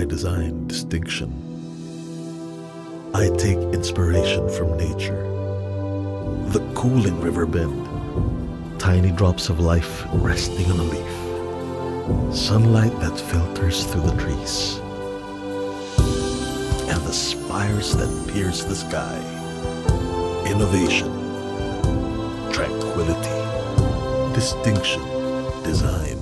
by design distinction. I take inspiration from nature. The cooling river bend, tiny drops of life resting on a leaf, sunlight that filters through the trees, and the spires that pierce the sky. Innovation, tranquility, distinction, design.